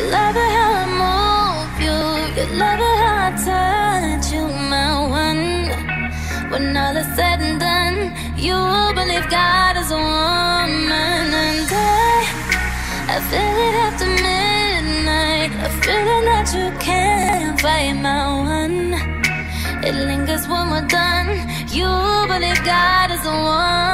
You love it how I move you. You love it how I touch you, my one. When all is said and done, you believe God is a woman, and I, I feel it after midnight. A feeling that you can't fight, my one. It lingers when we're done. You believe God is a woman.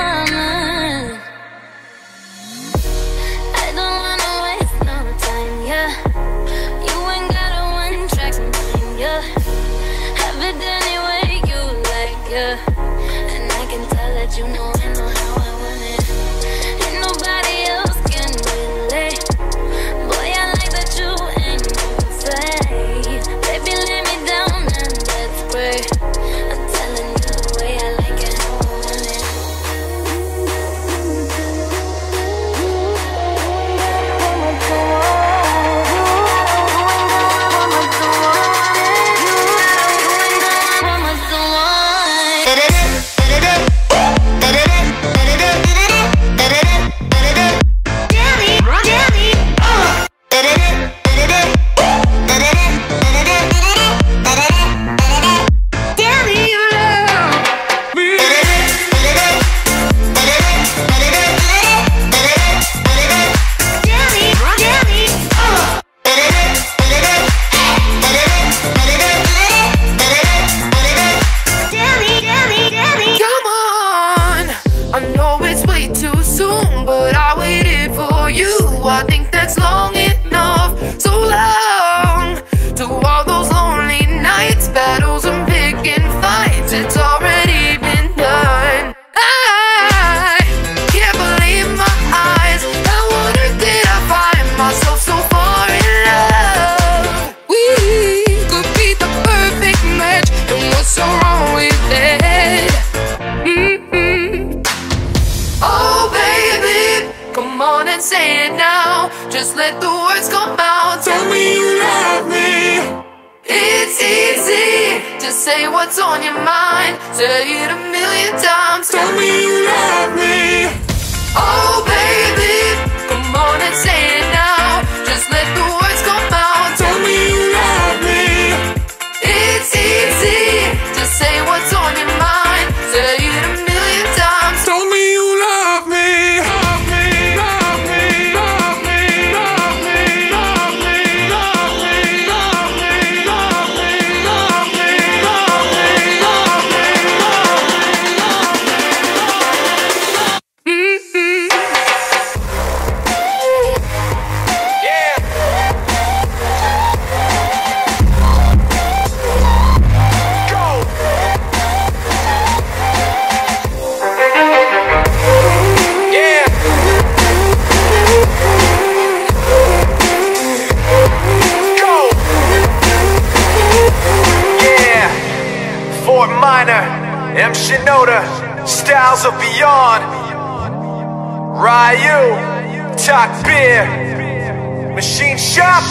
But I waited for you. I think that's long say it now. Just let the words come out. Tell me you love me. It's easy to say what's on your mind. Say it a million times. Tell me you love me. Oh, Minor, M. Shinoda, Styles of Beyond, Ryu, Takbir, Machine Shop.